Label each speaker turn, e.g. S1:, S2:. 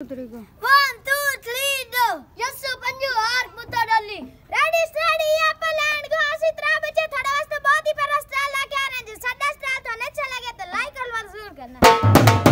S1: One, two, three, go! Yassu, Panju, Ark, Mutta, Dolly. Ready, steady, apple and go. Asitra, बच्चे थोड़ा वास्ते बहुत ही पर स्टाइल लाके आ रहे हैं। साढ़े स्टाइल तो अच्छा लगे तो लाइक और ज़रूर करना।